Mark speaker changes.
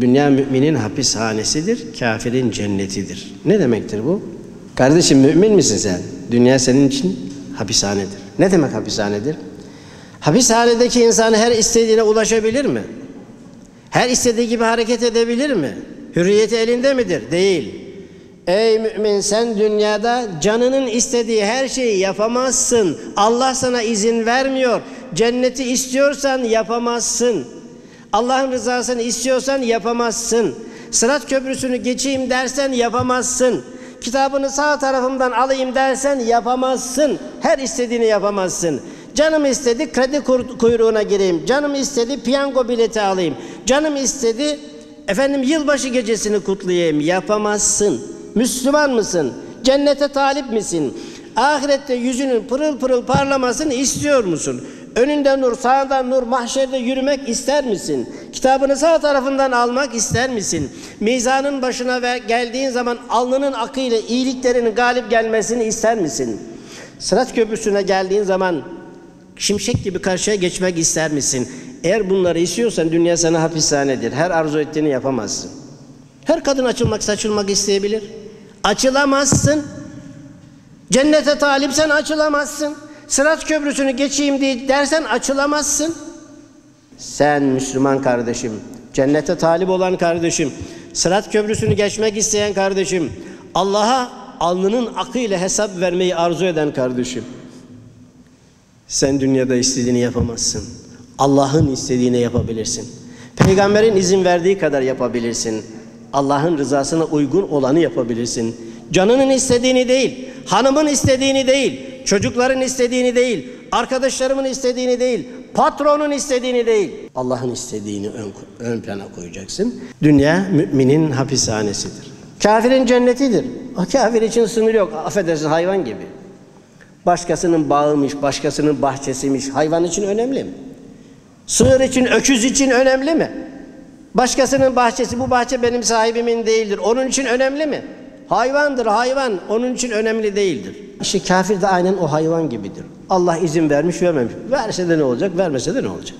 Speaker 1: Dünya müminin hapishanesidir, kafirin cennetidir. Ne demektir bu? Kardeşim mümin misin sen? Dünya senin için hapishanedir. Ne demek hapishanedir? Hapishanedeki insan her istediğine ulaşabilir mi? Her istediği gibi hareket edebilir mi? Hürriyeti elinde midir? Değil. Ey mümin sen dünyada canının istediği her şeyi yapamazsın. Allah sana izin vermiyor. Cenneti istiyorsan yapamazsın. Allah'ın rızasını istiyorsan yapamazsın. Sırat köprüsünü geçeyim dersen yapamazsın. Kitabını sağ tarafımdan alayım dersen yapamazsın. Her istediğini yapamazsın. Canım istedi kredi kuyruğuna gireyim. Canım istedi piyango bileti alayım. Canım istedi efendim yılbaşı gecesini kutlayayım. Yapamazsın. Müslüman mısın? Cennete talip misin? Ahirette yüzünün pırıl pırıl parlamasını istiyor musun? Önünde nur, sağında nur, mahşerde yürümek ister misin? Kitabını sağ tarafından almak ister misin? Mizanın başına ve geldiğin zaman alnının akıyla iyiliklerinin galip gelmesini ister misin? Sırat köprüsüne geldiğin zaman şimşek gibi karşıya geçmek ister misin? Eğer bunları istiyorsan dünya sana hapishanedir. Her arzu ettiğini yapamazsın. Her kadın açılmak saçılmak isteyebilir. Açılamazsın. Cennete talipsen açılamazsın. Sırat köprüsünü geçeyim diye dersen açılamazsın. Sen Müslüman kardeşim, cennete talip olan kardeşim, sırat köprüsünü geçmek isteyen kardeşim, Allah'a alnının akıyla hesap vermeyi arzu eden kardeşim. Sen dünyada istediğini yapamazsın. Allah'ın istediğini yapabilirsin. Peygamberin izin verdiği kadar yapabilirsin. Allah'ın rızasına uygun olanı yapabilirsin. Canının istediğini değil, hanımın istediğini değil, çocukların istediğini değil, arkadaşlarımın istediğini değil, patronun istediğini değil. Allah'ın istediğini ön, ön plana koyacaksın. Dünya müminin hapishanesidir. Kafirin cennetidir. O kafir için sınır yok. Affedersin hayvan gibi. Başkasının bağıymış, başkasının bahçesiymiş. Hayvan için önemli mi? Sığır için, öküz için önemli mi? Başkasının bahçesi, bu bahçe benim sahibimin değildir. Onun için önemli mi? Hayvandır, hayvan. Onun için önemli değildir. İşte kafir de aynen o hayvan gibidir. Allah izin vermiş, vermemiş. Verse de ne olacak, vermese de ne olacak?